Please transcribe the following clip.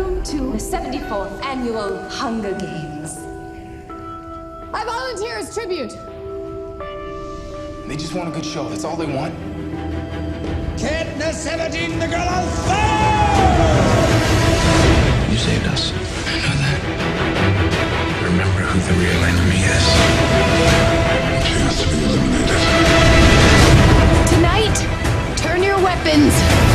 Welcome to the 74th Annual Hunger Games. I volunteer as tribute. They just want a good show. That's all they want. Katniss 17, the girl on fire! You saved us. I know that. Remember who the real enemy is. Chance to be eliminated. Tonight, turn your weapons.